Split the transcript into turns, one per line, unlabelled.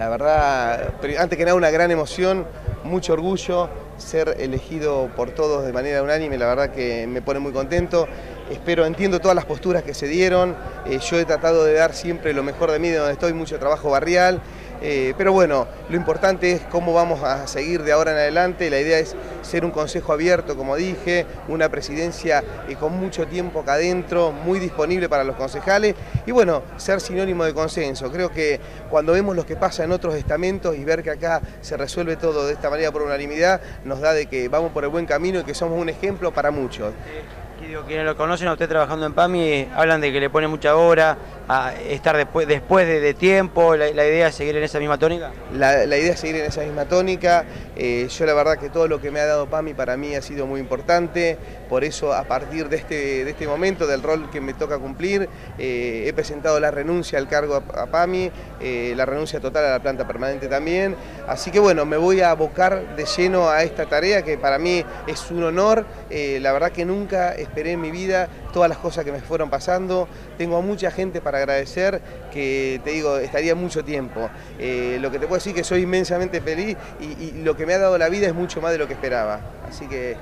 La verdad, antes que nada una gran emoción, mucho orgullo, ser elegido por todos de manera unánime, la verdad que me pone muy contento. Espero, entiendo todas las posturas que se dieron, eh, yo he tratado de dar siempre lo mejor de mí, de donde estoy, mucho trabajo barrial, eh, pero bueno, lo importante es cómo vamos a seguir de ahora en adelante. La idea es ser un consejo abierto, como dije, una presidencia eh, con mucho tiempo acá adentro, muy disponible para los concejales y bueno, ser sinónimo de consenso. Creo que cuando vemos lo que pasa en otros estamentos y ver que acá se resuelve todo de esta manera por unanimidad, nos da de que vamos por el buen camino y que somos un ejemplo para muchos
quienes lo conocen a usted trabajando en PAMI hablan de que le pone mucha hora, a estar después, después de, tiempo, la, idea es seguir en esa misma tónica.
La, idea es seguir en esa misma tónica, eh, yo la verdad que todo lo que me ha dado PAMI para mí ha sido muy importante, por eso a partir de este, de este momento, del rol que me toca cumplir, eh, he presentado la renuncia al cargo a, PAMI, eh, la renuncia total a la planta permanente también, así que bueno, me voy a abocar de lleno a esta tarea que para mí es un honor, la verdad que nunca esperé en mi vida todas las cosas que me fueron pasando. Tengo a mucha gente para agradecer que, te digo, estaría mucho tiempo. Eh, lo que te puedo decir que soy inmensamente feliz y, lo que me ha dado la vida es mucho más de lo que esperaba. Así que...